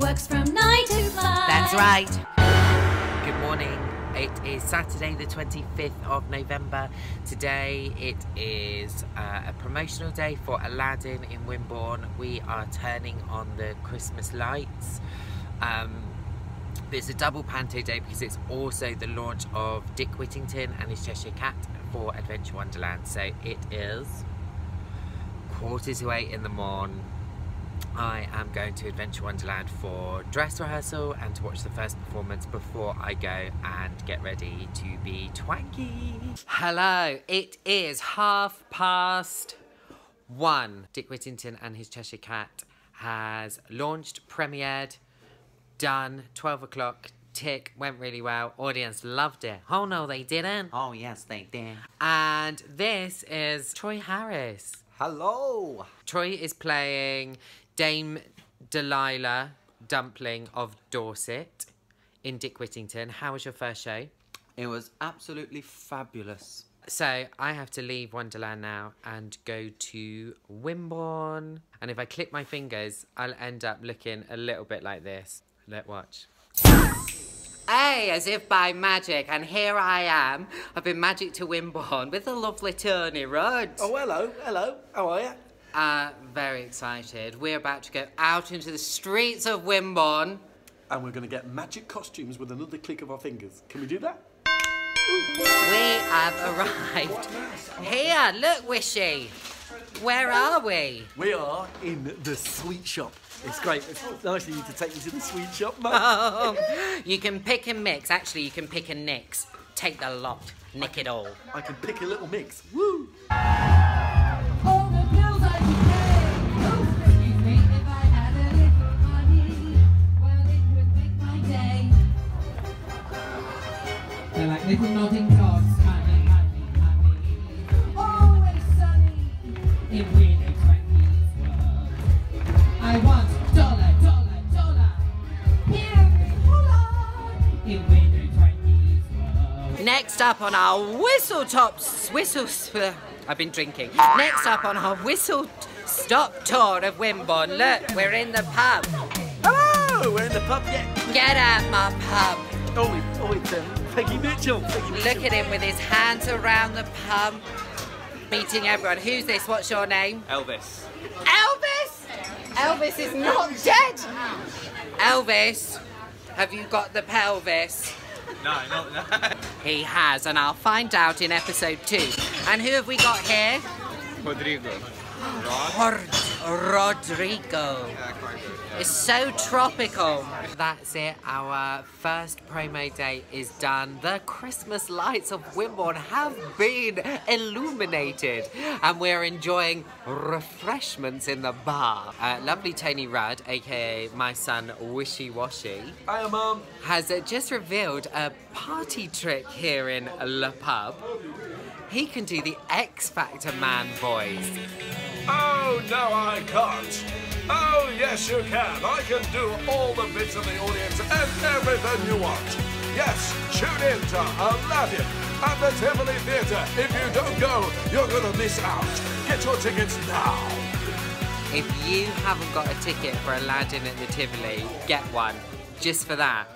works from 9 to 5. That's right. Good morning. It is Saturday, the 25th of November. Today it is uh, a promotional day for Aladdin in Wimborne. We are turning on the Christmas lights. Um, it's a double panto day because it's also the launch of Dick Whittington and his Cheshire Cat for Adventure Wonderland. So it is quarter to eight in the morning. I am going to Adventure Wonderland for dress rehearsal and to watch the first performance before I go and get ready to be Twankey. Hello, it is half past one. Dick Whittington and his Cheshire Cat has launched, premiered, done, 12 o'clock, tick, went really well. Audience loved it. Oh no, they didn't. Oh, yes, they did. And this is Troy Harris. Hello. Troy is playing Dame Delilah Dumpling of Dorset in Dick Whittington. How was your first show? It was absolutely fabulous. So I have to leave Wonderland now and go to Wimborne. And if I click my fingers, I'll end up looking a little bit like this. Let's watch. Hey, as if by magic, and here I am. I've been magic to Wimborne with the lovely Tony Rudd. Oh, hello, hello. How are you? Uh, very excited. We're about to go out into the streets of Wimborne. And we're going to get magic costumes with another click of our fingers. Can we do that? We have arrived. Here, look, Wishee. Where are we? We are in the sweet shop. It's great. It's nice of you to take me to the sweet shop, mate. Oh, you can pick and mix. Actually, you can pick and nix. Take the lot. Nick it all. I can pick a little mix. Woo! All the bills I Next up on our whistle tops, whistle. I've been drinking. Next up on our whistle stop tour of Wimborne. Look, we're in the pub. Hello! We're in the pub yet. Get out my pub. Oh, it's, oh, it's um, Peggy Mitchell. Peggy Mitchell. Look at him with his hands around the pump, meeting everyone. Who's this? What's your name? Elvis. Elvis! Elvis is not dead! Elvis, have you got the pelvis? No, no, no. He has, and I'll find out in episode two. And who have we got here? Rodrigo. Hor- Rodrigo. It's so tropical. That's it. Our first promo day is done. The Christmas lights of Wimborne have been illuminated, and we're enjoying refreshments in the bar. Uh, lovely Tony Rudd, aka my son Wishee Washee, I am, um, has just revealed a party trick here in Le Pub. He can do the X Factor man voice. Oh, no, I can't. Oh, yes, you can. I can do all the bits of the audience and everything you want. Yes, tune in to Aladdin at the Tivoli Theatre. If you don't go, you're going to miss out. Get your tickets now. If you haven't got a ticket for Aladdin at the Tivoli, get one. Just for that.